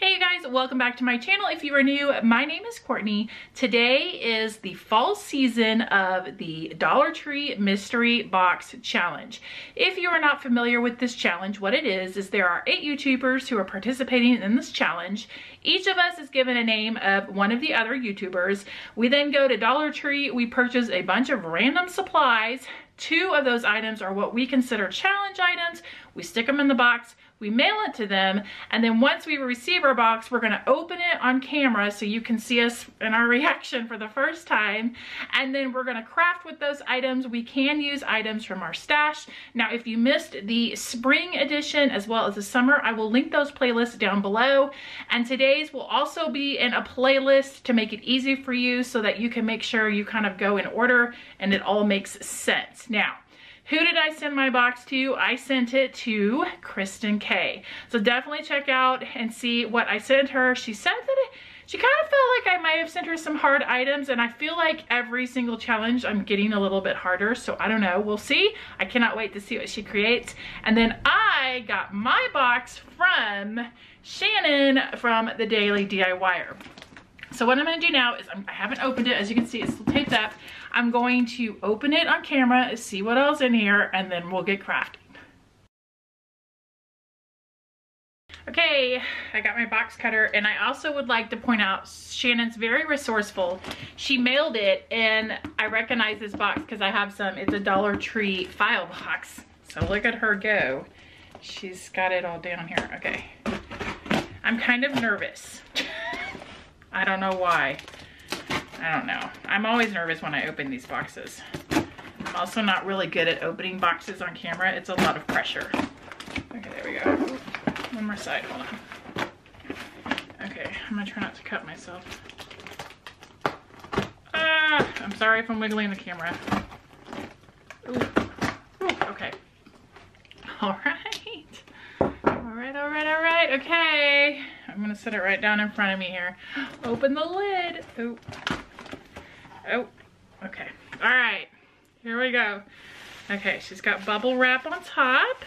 Hey guys, welcome back to my channel. If you are new, my name is Courtney. Today is the fall season of the Dollar Tree Mystery Box Challenge. If you are not familiar with this challenge, what it is, is there are eight YouTubers who are participating in this challenge. Each of us is given a name of one of the other YouTubers. We then go to Dollar Tree, we purchase a bunch of random supplies. Two of those items are what we consider challenge items. We stick them in the box, we mail it to them, and then once we receive our box, we're gonna open it on camera so you can see us in our reaction for the first time, and then we're gonna craft with those items. We can use items from our stash. Now, if you missed the spring edition as well as the summer, I will link those playlists down below, and today's will also be in a playlist to make it easy for you so that you can make sure you kind of go in order and it all makes sense. Now, who did I send my box to? I sent it to Kristen K. So definitely check out and see what I sent her. She said that it, she kind of felt like I might have sent her some hard items and I feel like every single challenge I'm getting a little bit harder. So I don't know, we'll see. I cannot wait to see what she creates. And then I got my box from Shannon from the Daily DIYer. So what I'm gonna do now is I'm, I have not opened it. As you can see, it's still taped up. I'm going to open it on camera, see what else in here, and then we'll get crafting. Okay, I got my box cutter and I also would like to point out Shannon's very resourceful. She mailed it and I recognize this box because I have some. It's a Dollar Tree file box. So look at her go. She's got it all down here. Okay. I'm kind of nervous. I don't know why. I don't know. I'm always nervous when I open these boxes. I'm also not really good at opening boxes on camera. It's a lot of pressure. Okay, there we go. One more side, hold on. Okay, I'm gonna try not to cut myself. Ah, I'm sorry if I'm wiggling the camera. Ooh. Ooh, okay. All right. All right, all right, all right, okay. I'm gonna set it right down in front of me here. Open the lid. Oh. Oh, okay. All right, here we go. Okay, she's got bubble wrap on top.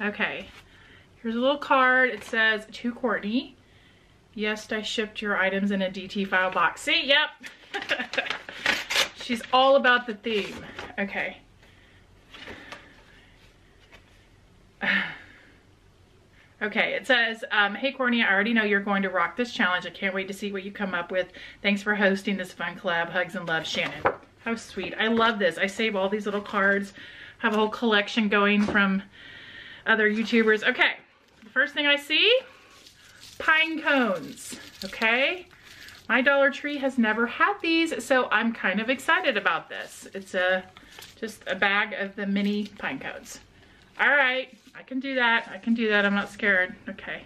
Okay, here's a little card. It says, to Courtney. Yes, I shipped your items in a DT file box. See, yep. she's all about the theme. Okay. Okay, it says, um, hey Courtney, I already know you're going to rock this challenge. I can't wait to see what you come up with. Thanks for hosting this fun collab. Hugs and love, Shannon. How sweet. I love this. I save all these little cards. Have a whole collection going from other YouTubers. Okay, the first thing I see, pine cones, okay? My Dollar Tree has never had these, so I'm kind of excited about this. It's a just a bag of the mini pine cones. All right, I can do that. I can do that. I'm not scared. Okay.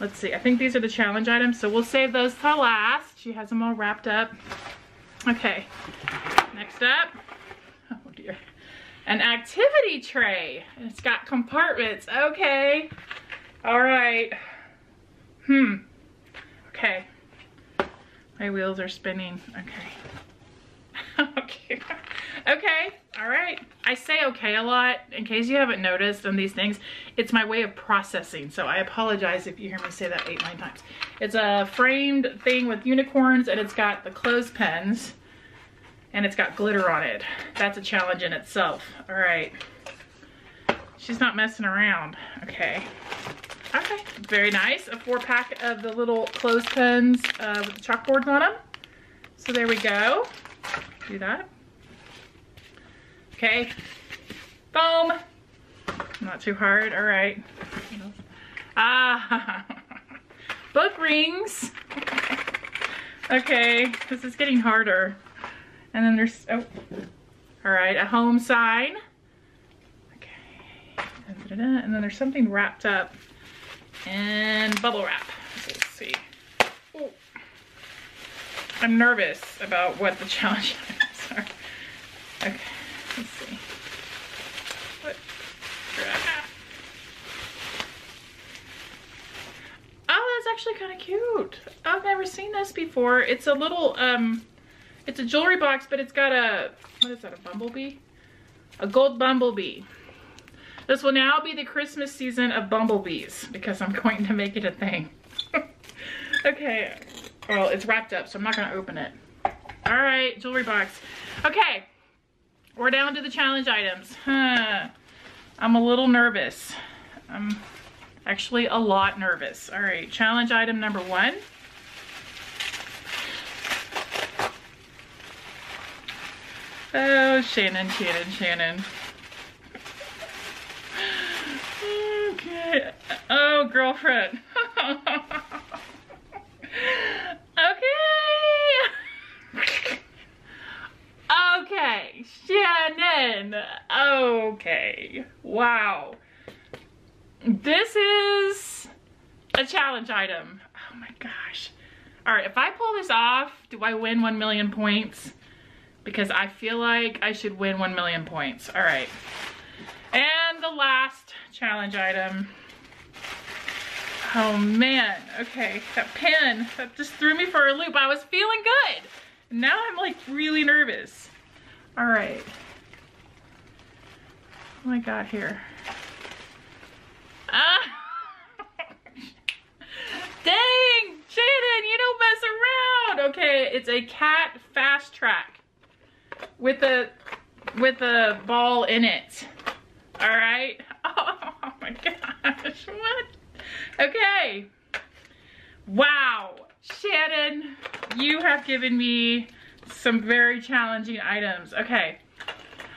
Let's see. I think these are the challenge items, so we'll save those till last. She has them all wrapped up. Okay. Next up. Oh dear. An activity tray. It's got compartments. Okay. All right. Hmm. Okay. My wheels are spinning. Okay. okay. Okay, all right. I say okay a lot. In case you haven't noticed on these things, it's my way of processing. So I apologize if you hear me say that eight, nine times. It's a framed thing with unicorns and it's got the clothespins and it's got glitter on it. That's a challenge in itself. All right. She's not messing around. Okay. Okay, very nice. A four pack of the little clothespins uh, with the chalkboards on them. So there we go. Do that. Okay. boom. Not too hard. All right. Ah. Book rings. okay. This is getting harder. And then there's, oh. All right. A home sign. Okay. And then there's something wrapped up and bubble wrap. Let's see. Ooh. I'm nervous about what the challenge are. Okay. Let's see. What? Oh, that's actually kind of cute. I've never seen this before. It's a little, um, it's a jewelry box, but it's got a, what is that, a bumblebee? A gold bumblebee. This will now be the Christmas season of bumblebees because I'm going to make it a thing. okay, well, it's wrapped up, so I'm not gonna open it. All right, jewelry box. Okay, we're down to the challenge items. Huh. I'm a little nervous. I'm actually a lot nervous. All right, challenge item number one. Oh, Shannon, Shannon, Shannon. Okay. Oh, girlfriend. okay. okay, Shannon. Okay. Wow. This is a challenge item. Oh my gosh. All right, if I pull this off, do I win 1 million points? because I feel like I should win 1 million points. All right. And the last challenge item. Oh man, okay, that pen, that just threw me for a loop. I was feeling good. Now I'm like really nervous. All right. What do I got here? Ah! Dang, Shannon, you don't mess around. Okay, it's a cat fast track with a with a ball in it. All right. Oh, my gosh, what? Okay. Wow, Shannon, you have given me some very challenging items. Okay.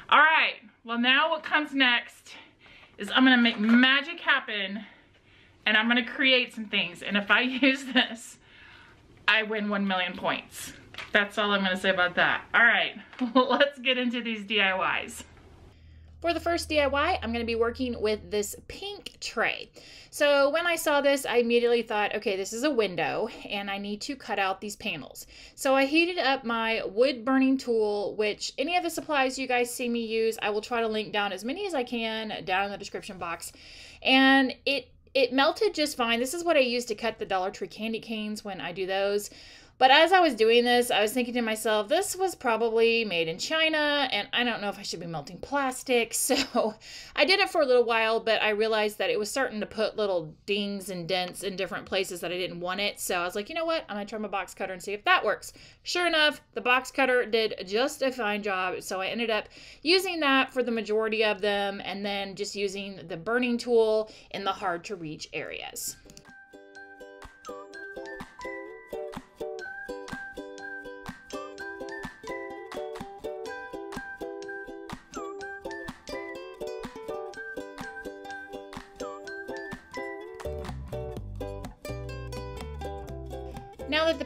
All right. Well, now what comes next is I'm gonna make magic happen and I'm gonna create some things. And if I use this, I win 1 million points. That's all I'm gonna say about that. All right, let's get into these DIYs. For the first DIY, I'm to be working with this pink tray. So when I saw this, I immediately thought, okay, this is a window and I need to cut out these panels. So I heated up my wood burning tool, which any of the supplies you guys see me use, I will try to link down as many as I can down in the description box. And it it melted just fine. This is what I use to cut the Dollar Tree candy canes when I do those. But as I was doing this, I was thinking to myself, this was probably made in China, and I don't know if I should be melting plastic. So I did it for a little while, but I realized that it was starting to put little dings and dents in different places that I didn't want it. So I was like, you know what? I'm going to try my box cutter and see if that works. Sure enough, the box cutter did just a fine job. So I ended up using that for the majority of them, and then just using the burning tool in the hard to reach areas.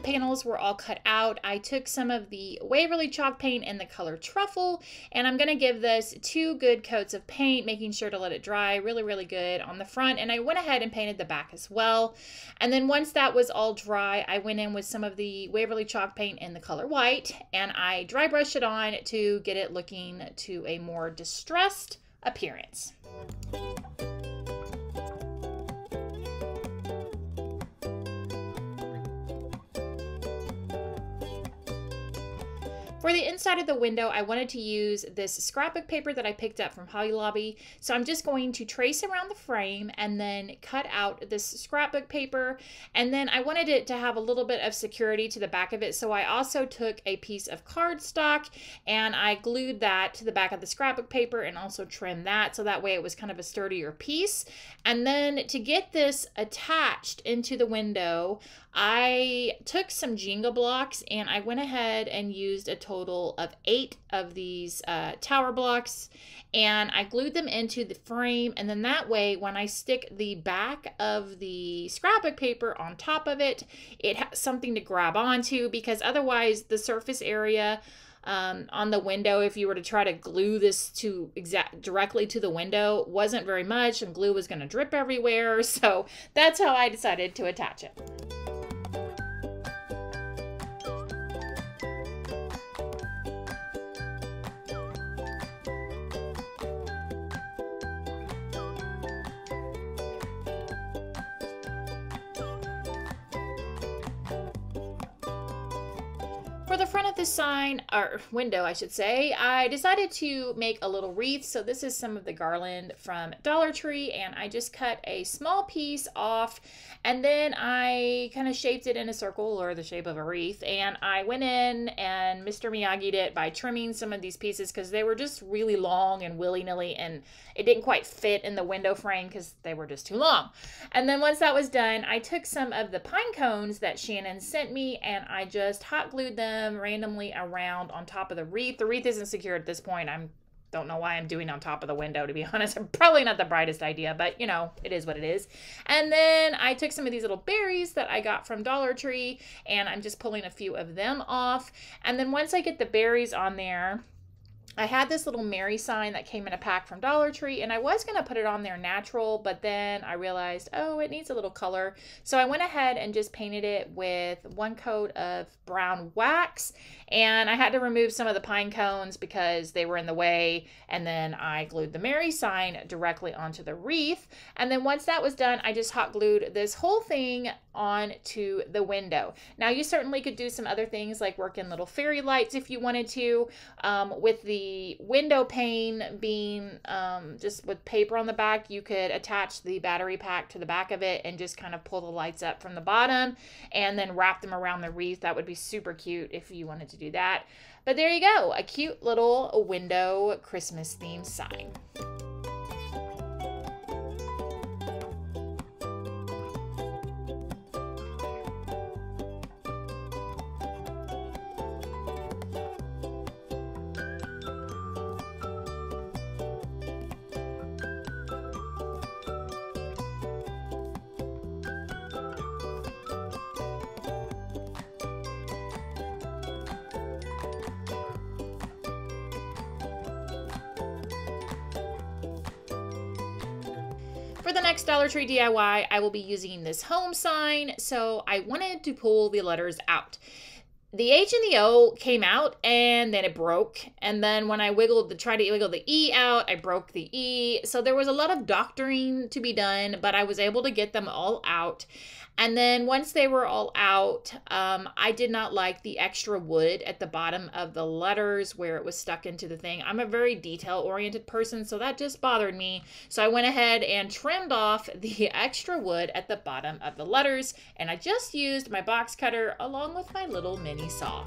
The panels were all cut out, I took some of the Waverly chalk paint in the color Truffle, and I'm gonna give this two good coats of paint, making sure to let it dry really, really good on the front. And I went ahead and painted the back as well. And then once that was all dry, I went in with some of the Waverly chalk paint in the color white, and I dry brushed it on to get it looking to a more distressed appearance. For the inside of the window, I wanted to use this scrapbook paper that I picked up from Hobby Lobby. So I'm just going to trace around the frame and then cut out this scrapbook paper. And then I wanted it to have a little bit of security to the back of it. So I also took a piece of cardstock and I glued that to the back of the scrapbook paper and also trimmed that. So that way it was kind of a sturdier piece. And then to get this attached into the window, I took some Jenga blocks and I went ahead and used a total of eight of these uh, tower blocks and I glued them into the frame. And then that way, when I stick the back of the scrapbook paper on top of it, it has something to grab onto because otherwise, the surface area um, on the window if you were to try to glue this to exact directly to the window wasn't very much and glue was going to drip everywhere so that's how I decided to attach it. Front of the sign, or window, I should say, I decided to make a little wreath. So this is some of the garland from Dollar Tree, and I just cut a small piece off, and then I kind of shaped it in a circle or the shape of a wreath. And I went in and Mr. Miyagi'd it by trimming some of these pieces because they were just really long and willy-nilly, and it didn't quite fit in the window frame because they were just too long. And then once that was done, I took some of the pine cones that Shannon sent me, and I just hot glued them them randomly around on top of the wreath. The wreath isn't secure at this point. I'm don't know why I'm doing on top of the window to be honest. Probably not the brightest idea, but you know, it is what it is. And then I took some of these little berries that I got from Dollar Tree and I'm just pulling a few of them off. And then once I get the berries on there, I had this little Mary sign that came in a pack from Dollar Tree, and I was going to put it on there natural, but then I realized, oh, it needs a little color. So I went ahead and just painted it with one coat of brown wax, and I had to remove some of the pine cones because they were in the way, and then I glued the Mary sign directly onto the wreath. And then once that was done, I just hot glued this whole thing onto the window. Now, you certainly could do some other things like work in little fairy lights if you wanted to, um, with the the window pane being um, just with paper on the back, you could attach the battery pack to the back of it and just kind of pull the lights up from the bottom and then wrap them around the wreath. That would be super cute if you wanted to do that. But there you go, a cute little window Christmas theme sign. For the next Dollar Tree DIY, I will be using this home sign, so I wanted to pull the letters out. The H and the O came out and then it broke. And then when I wiggled the try to wiggle the E out, I broke the E. So there was a lot of doctoring to be done, but I was able to get them all out. And then once they were all out, um, I did not like the extra wood at the bottom of the letters where it was stuck into the thing. I'm a very detail oriented person, so that just bothered me. So I went ahead and trimmed off the extra wood at the bottom of the letters, and I just used my box cutter along with my little mini saw.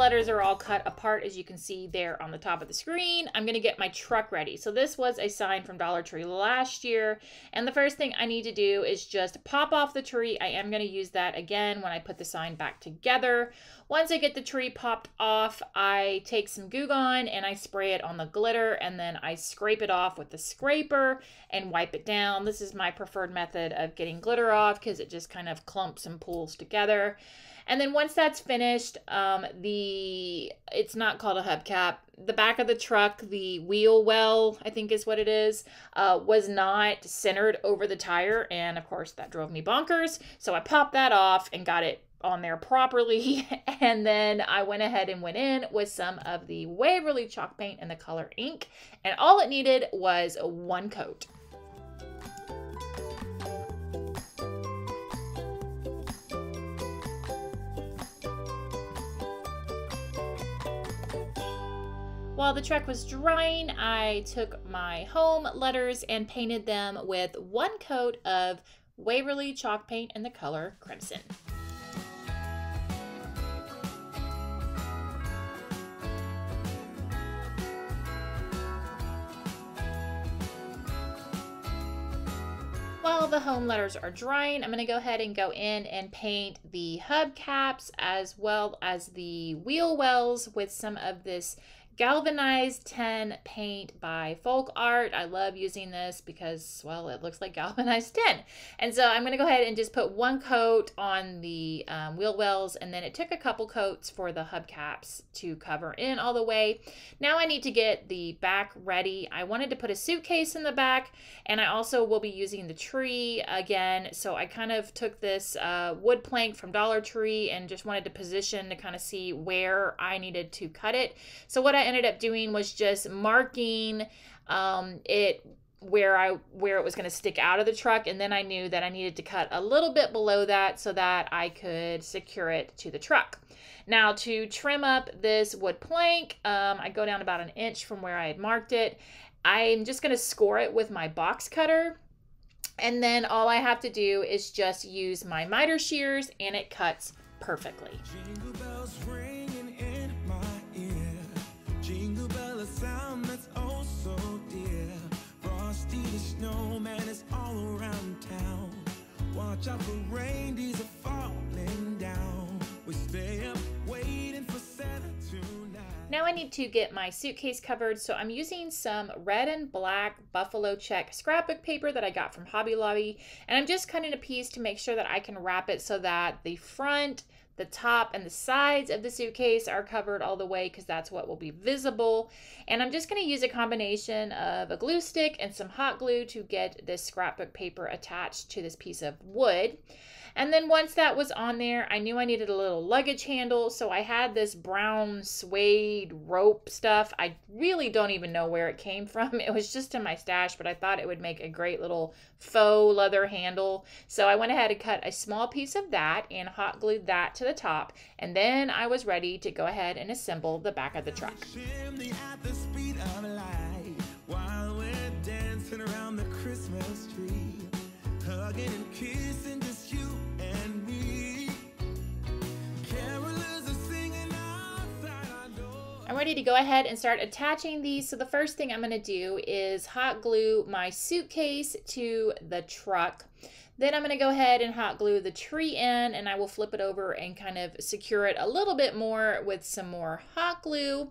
Letters are all cut apart, as you can see there on the top of the screen, I'm going to get my truck ready. So this was a sign from Dollar Tree last year. And the first thing I need to do is just pop off the tree. I am going to use that again when I put the sign back together. Once I get the tree popped off, I take some Goo Gone and I spray it on the glitter and then I scrape it off with the scraper and wipe it down. This is my preferred method of getting glitter off because it just kind of clumps and pulls together. And then once that's finished, um, the it's not called a hubcap. The back of the truck, the wheel well, I think is what it is, uh, was not centered over the tire, and of course that drove me bonkers. So I popped that off and got it on there properly. And then I went ahead and went in with some of the Waverly chalk paint and the color ink. And all it needed was one coat. While the truck was drying, I took my home letters and painted them with one coat of Waverly chalk paint in the color Crimson. While the home letters are drying, I'm going to go ahead and go in and paint the hubcaps as well as the wheel wells with some of this Galvanized Tin paint by Folk Art. I love using this because, well, it looks like galvanized tin. And so I'm going to go ahead and just put one coat on the um, wheel wells and then it took a couple coats for the hubcaps to cover in all the way. Now I need to get the back ready. I wanted to put a suitcase in the back and I also will be using the tree again. So I kind of took this uh, wood plank from Dollar Tree and just wanted to position to kind of see where I needed to cut it. So what I ended up doing was just marking um, it where I where it was going to stick out of the truck and then I knew that I needed to cut a little bit below that so that I could secure it to the truck. Now to trim up this wood plank, um, I go down about an inch from where I had marked it. I'm just going to score it with my box cutter and then all I have to do is just use my miter shears and it cuts perfectly. Oh snowman is all around town. Watch out for reindeers are falling down. We stay up waiting for Santa tonight. Now I need to get my suitcase covered, so I'm using some red and black buffalo check scrapbook paper that I got from Hobby Lobby, and I'm just cutting a piece to make sure that I can wrap it so that the front the top and the sides of the suitcase are covered all the way because that's what will be visible. And I'm just going to use a combination of a glue stick and some hot glue to get this scrapbook paper attached to this piece of wood. And then once that was on there, I knew I needed a little luggage handle. So I had this brown suede rope stuff. I really don't even know where it came from. It was just in my stash, but I thought it would make a great little faux leather handle. So I went ahead and cut a small piece of that and hot glued that to the top. And then I was ready to go ahead and assemble the back of the truck. hugging and kissing ready to go ahead and start attaching these. So the first thing I'm going to do is hot glue my suitcase to the truck. Then I'm going to go ahead and hot glue the tree in and I will flip it over and kind of secure it a little bit more with some more hot glue.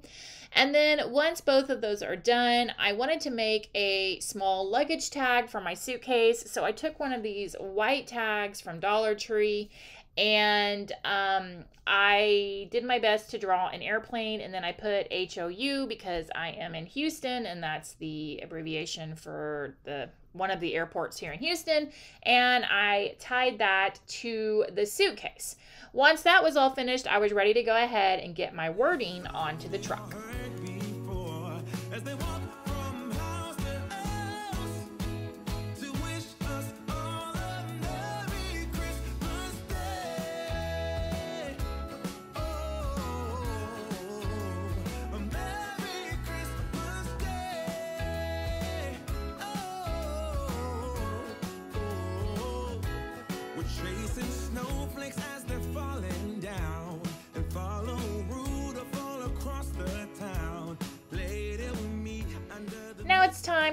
And then once both of those are done, I wanted to make a small luggage tag for my suitcase. So I took one of these white tags from Dollar Tree and um, I did my best to draw an airplane and then I put HOU because I am in Houston and that's the abbreviation for the one of the airports here in Houston and I tied that to the suitcase. Once that was all finished, I was ready to go ahead and get my wording onto the truck.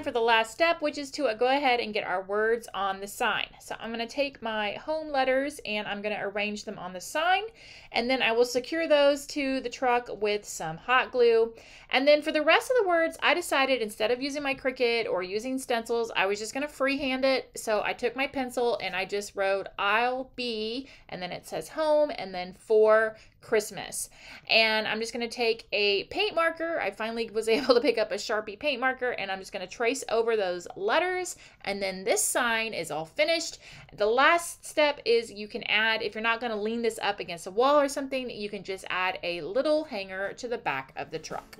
For the last step, which is to uh, go ahead and get our words on the sign. So I'm going to take my home letters and I'm going to arrange them on the sign. And then I will secure those to the truck with some hot glue. And then for the rest of the words, I decided instead of using my Cricut or using stencils, I was just going to freehand it. So I took my pencil and I just wrote I'll be, and then it says home, and then for Christmas. And I'm just going to take a paint marker. I finally was able to pick up a Sharpie paint marker and I'm just going to trace over those letters. And then this sign is all finished. The last step is you can add, if you're not going to lean this up against a wall or something, you can just add a little hanger to the back of the truck.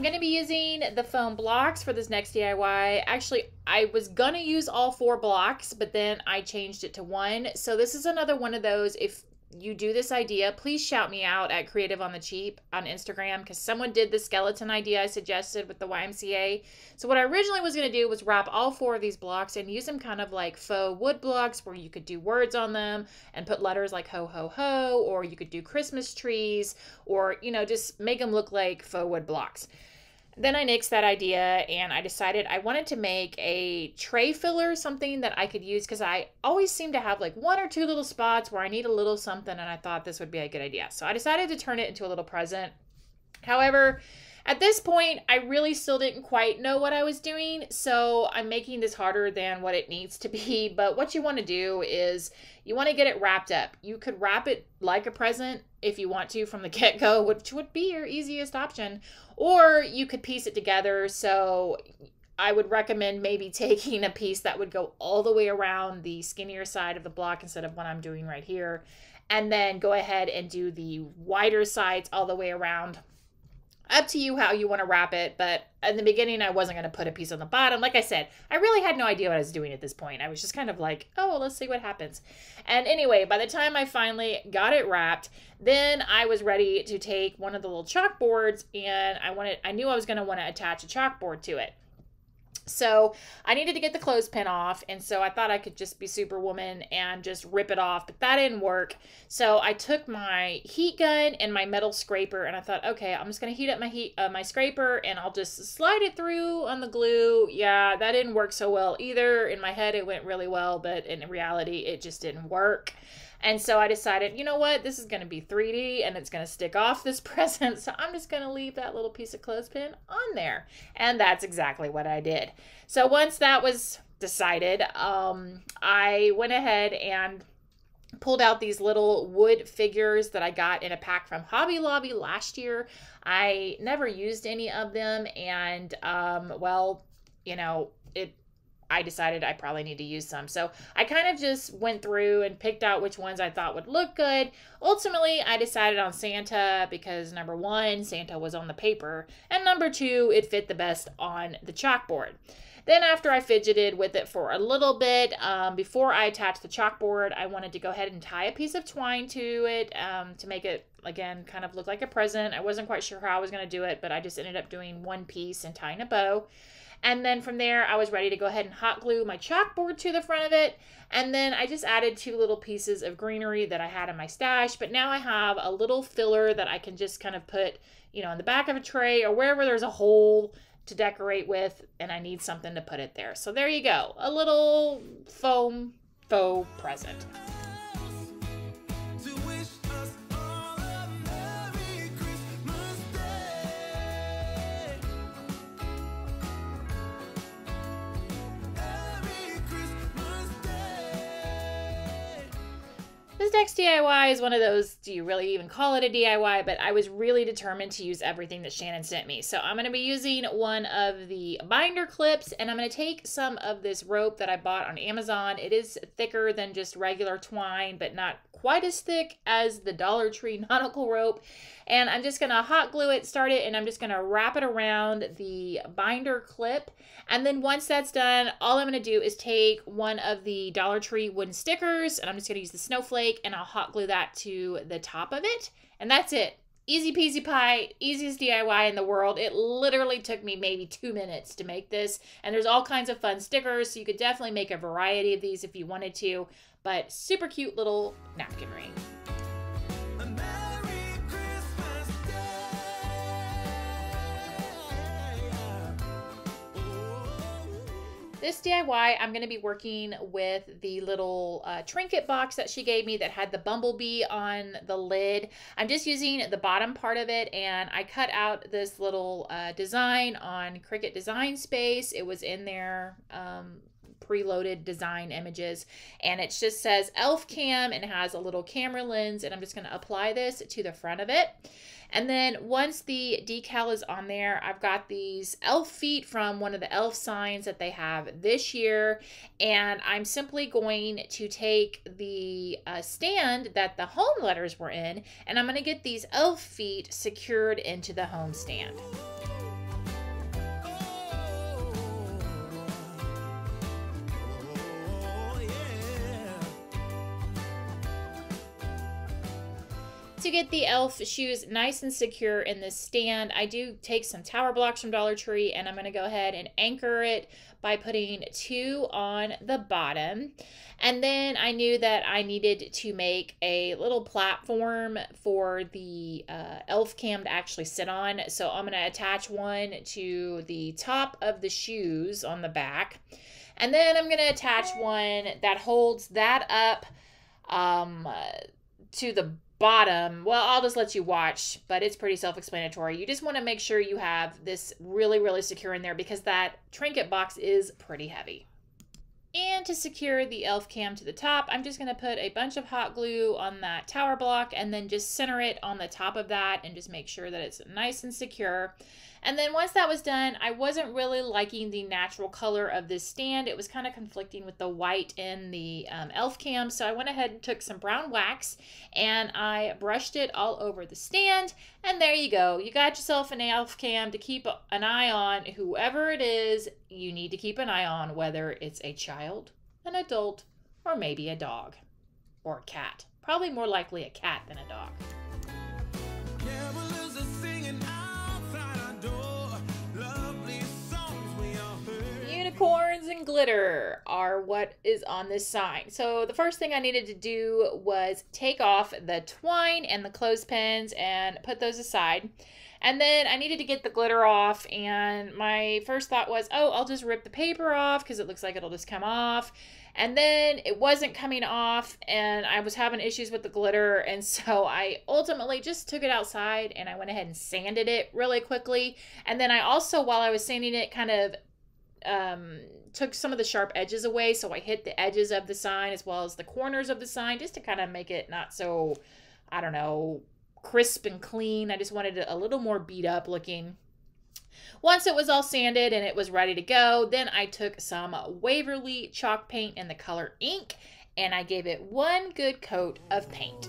I'm going to be using the foam blocks for this next DIY. Actually, I was going to use all four blocks, but then I changed it to one. So this is another one of those. If you do this idea, please shout me out at Creative on the Cheap on Instagram because someone did the skeleton idea I suggested with the YMCA. So, what I originally was going to do was wrap all four of these blocks and use them kind of like faux wood blocks where you could do words on them and put letters like ho, ho, ho, or you could do Christmas trees, or, you know, just make them look like faux wood blocks then I nixed that idea and I decided I wanted to make a tray filler, something that I could use because I always seem to have like one or two little spots where I need a little something and I thought this would be a good idea. So I decided to turn it into a little present. However, at this point, I really still didn't quite know what I was doing, so I'm making this harder than what it needs to be. But what you want to do is you want to get it wrapped up. You could wrap it like a present if you want to from the get go, which would be your easiest option, or you could piece it together. So I would recommend maybe taking a piece that would go all the way around the skinnier side of the block instead of what I'm doing right here. And then go ahead and do the wider sides all the way around up to you how you want to wrap it but in the beginning i wasn't going to put a piece on the bottom. Like i said i really had no idea what i was doing at this point. I was just kind of like oh let's see what happens. And anyway by the time i finally got it wrapped then i was ready to take one of the little chalkboards and i wanted i knew i was going to want to attach a chalkboard to it so I needed to get the clothespin off, and so I thought I could just be Superwoman and just rip it off, but that didn't work. So I took my heat gun and my metal scraper, and I thought, okay, I'm just gonna heat up my heat uh, my scraper, and I'll just slide it through on the glue. Yeah, that didn't work so well either. In my head, it went really well, but in reality, it just didn't work. And so I decided, you know what, this is going to be 3D and it's going to stick off this present. So I'm just going to leave that little piece of clothespin on there. And that's exactly what I did. So once that was decided, um, I went ahead and pulled out these little wood figures that I got in a pack from Hobby Lobby last year. I never used any of them and um well, you know, it I decided I probably need to use some. So I kind of just went through and picked out which ones I thought would look good. Ultimately, I decided on Santa because number one, Santa was on the paper, and number two, it fit the best on the chalkboard. Then, after I fidgeted with it for a little bit, um, before I attached the chalkboard, I wanted to go ahead and tie a piece of twine to it um, to make it, again, kind of look like a present. I wasn't quite sure how I was going to do it, but I just ended up doing one piece and tying a bow. And then from there, I was ready to go ahead and hot glue my chalkboard to the front of it. And then I just added two little pieces of greenery that I had in my stash. But now I have a little filler that I can just kind of put, you know, in the back of a tray or wherever there's a hole to decorate with. And I need something to put it there. So there you go. A little foam faux present. This next DIY is one of those, do you really even call it a DIY? But I was really determined to use everything that Shannon sent me. So I'm going to be using one of the binder clips and I'm going to take some of this rope that I bought on Amazon. It is thicker than just regular twine, but not quite as thick as the Dollar Tree nautical rope. And I'm just going to hot glue it, start it, and I'm just going to wrap it around the binder clip. And then once that's done, all I'm going to do is take one of the Dollar Tree wooden stickers, and I'm just going to use the snowflake, and I'll hot glue that to the top of it. And that's it. Easy peasy pie, easiest DIY in the world. It literally took me maybe two minutes to make this. And there's all kinds of fun stickers, so you could definitely make a variety of these if you wanted to. But super cute little napkin ring. This DIY, I'm going to be working with the little uh, trinket box that she gave me that had the bumblebee on the lid. I'm just using the bottom part of it and I cut out this little uh, design on Cricut Design Space. It was in there um, preloaded design images and it just says elf cam and has a little camera lens and I'm just going to apply this to the front of it. And then once the decal is on there, I've got these elf feet from one of the elf signs that they have this year. And I'm simply going to take the uh, stand that the home letters were in, and I'm going to get these elf feet secured into the home stand. To get the elf shoes nice and secure in this stand, I do take some tower blocks from Dollar Tree and I'm going to go ahead and anchor it by putting two on the bottom. And then I knew that I needed to make a little platform for the uh, elf cam to actually sit on. So I'm going to attach one to the top of the shoes on the back. And then I'm going to attach one that holds that up um, to the bottom, well, I'll just let you watch, but it's pretty self explanatory. You just want to make sure you have this really, really secure in there because that trinket box is pretty heavy. And to secure the elf cam to the top, I'm just going to put a bunch of hot glue on that tower block and then just center it on the top of that and just make sure that it's nice and secure. And then once that was done, I wasn't really liking the natural color of this stand. It was kind of conflicting with the white in the um, elf cam. So I went ahead and took some brown wax and I brushed it all over the stand. And there you go. You got yourself an elf cam to keep an eye on. Whoever it is, you need to keep an eye on, whether it's a child, an adult, or maybe a dog or a cat. Probably more likely a cat than a dog. unicorns and glitter are what is on this sign. So the first thing I needed to do was take off the twine and the clothespins and put those aside. And then I needed to get the glitter off, and my first thought was, oh, I'll just rip the paper off because it looks like it'll just come off. And then it wasn't coming off, and I was having issues with the glitter, and so I ultimately just took it outside and I went ahead and sanded it really quickly. And then I also, while I was sanding it, kind of um, took some of the sharp edges away. So I hit the edges of the sign as well as the corners of the sign just to kind of make it not so, I don't know, crisp and clean. I just wanted it a little more beat up looking. Once it was all sanded and it was ready to go, then I took some Waverly chalk paint in the color ink and I gave it one good coat of paint.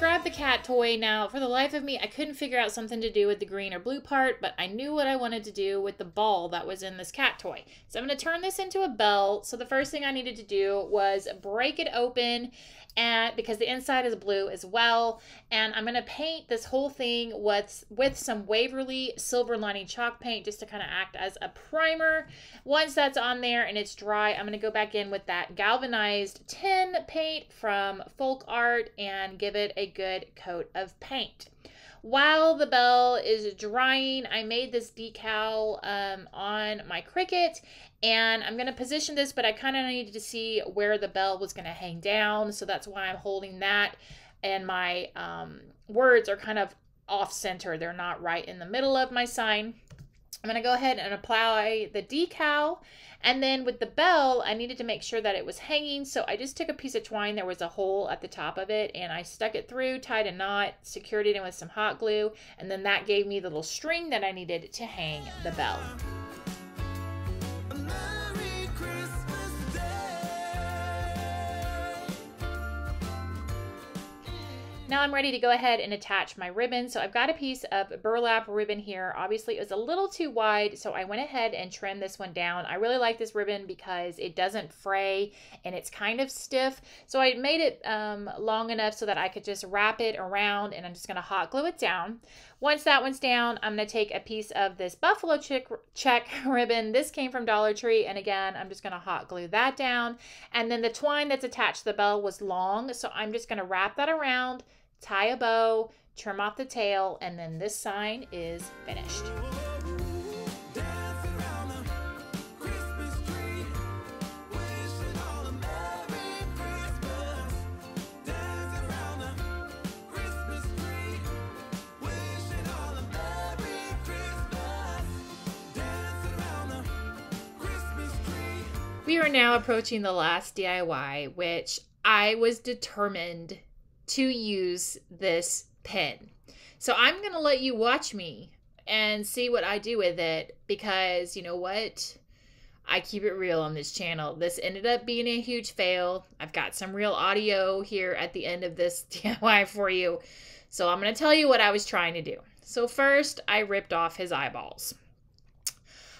Grabbed the cat toy. Now, for the life of me, I couldn't figure out something to do with the green or blue part, but I knew what I wanted to do with the ball that was in this cat toy. So I'm going to turn this into a bell. So the first thing I needed to do was break it open and because the inside is blue as well. And I'm going to paint this whole thing with, with some Waverly Silver Lining chalk paint just to kind of act as a primer. Once that's on there and it's dry, I'm going to go back in with that galvanized tin paint from Folk Art and give it a good coat of paint. While the bell is drying, I made this decal um, on my Cricut and I'm going to position this, but I kind of needed to see where the bell was going to hang down. So that's why I'm holding that. And my um, words are kind of off center. They're not right in the middle of my sign. I'm going to go ahead and apply the decal. And then with the bell, I needed to make sure that it was hanging. So I just took a piece of twine. There was a hole at the top of it and I stuck it through, tied a knot, secured it in with some hot glue. And then that gave me the little string that I needed to hang the bell. Now I'm ready to go ahead and attach my ribbon. So I've got a piece of burlap ribbon here. Obviously it was a little too wide, so I went ahead and trimmed this one down. I really like this ribbon because it doesn't fray and it's kind of stiff. So I made it um, long enough so that I could just wrap it around and I'm just gonna hot glue it down. Once that one's down, I'm gonna take a piece of this buffalo check, check ribbon. This came from Dollar Tree and again, I'm just gonna hot glue that down. And then the twine that's attached to the bell was long, so I'm just gonna wrap that around tie a bow, trim off the tail, and then this sign is finished. We are now approaching the last DIY, which I was determined to use this pen. So I'm going to let you watch me and see what I do with it because you know what? I keep it real on this channel. This ended up being a huge fail. I've got some real audio here at the end of this DIY for you. So I'm going to tell you what I was trying to do. So first, I ripped off his eyeballs.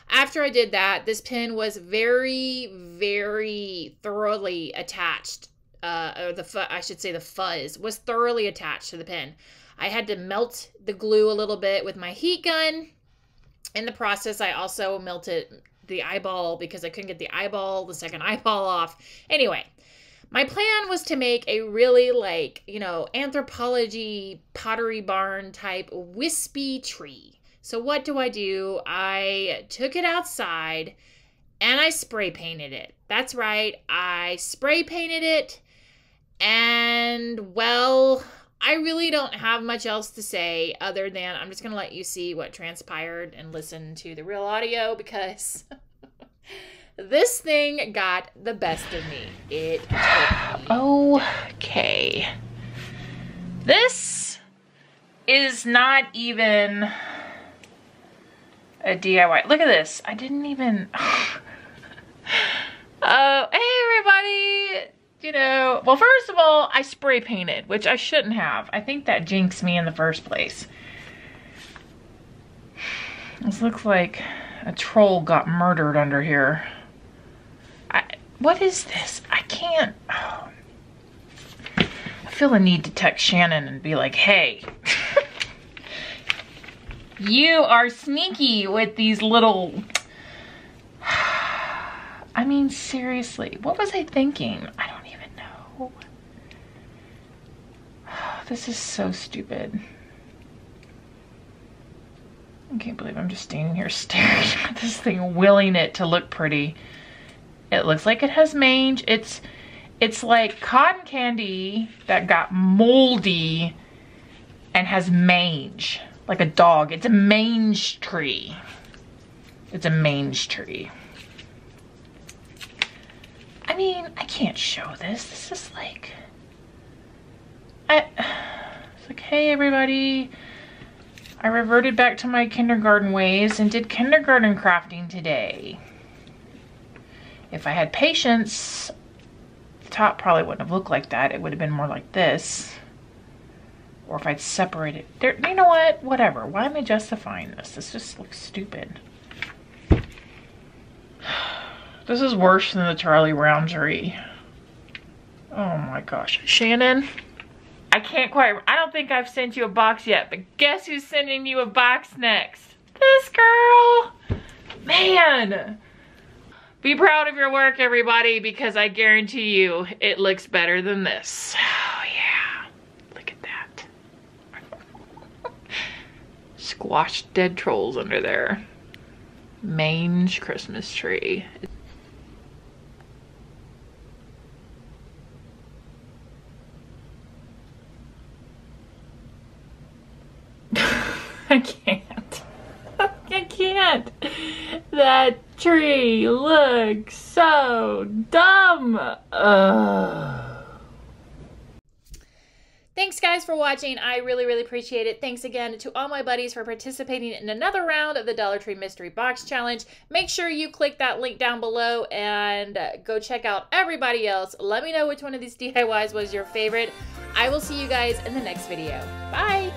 After I did that, this pin was very, very thoroughly attached. Uh, or the fu- I should say the fuzz was thoroughly attached to the pin. I had to melt the glue a little bit with my heat gun. In the process, I also melted the eyeball because I couldn't get the eyeball, the second eyeball off. Anyway, my plan was to make a really like, you know, Anthropologie pottery barn type wispy tree. So what do I do? I took it outside and I spray painted it. That's right. I spray painted it and well, I really don't have much else to say other than I'm just going to let you see what transpired and listen to the real audio because this thing got the best of me. It took me. Okay. This is not even a DIY. Look at this. I didn't even. uh, hey, everybody. You know, well, first of all, I spray painted, which I shouldn't have. I think that jinxed me in the first place. This looks like a troll got murdered under here. I, what is this? I can't. Oh. I feel the need to text Shannon and be like, hey, you are sneaky with these little. I mean, seriously, what was I thinking? I don't even know. This is so stupid. I can't believe I'm just standing here staring at this thing, willing it to look pretty. It looks like it has mange. It's it's like cotton candy that got moldy and has mange, like a dog. It's a mange tree. It's a mange tree. I mean, I can't show this. This is like, I, it's like, hey everybody, I reverted back to my kindergarten ways and did kindergarten crafting today. If I had patience, the top probably wouldn't have looked like that. It would have been more like this. Or if I'd separated, there, you know what, whatever. Why am I justifying this? This just looks stupid. This is worse than the Charlie Brown tree. Oh my gosh. Shannon, I can't quite, I don't think I've sent you a box yet, but guess who's sending you a box next? This girl. Man. Be proud of your work, everybody, because I guarantee you it looks better than this. Oh yeah. Look at that. Squashed dead trolls under there. Mange Christmas tree. I can't. I can't. That tree looks so dumb. Ugh. Thanks, guys, for watching. I really, really appreciate it. Thanks again to all my buddies for participating in another round of the Dollar Tree Mystery Box Challenge. Make sure you click that link down below and go check out everybody else. Let me know which one of these DIYs was your favorite. I will see you guys in the next video. Bye!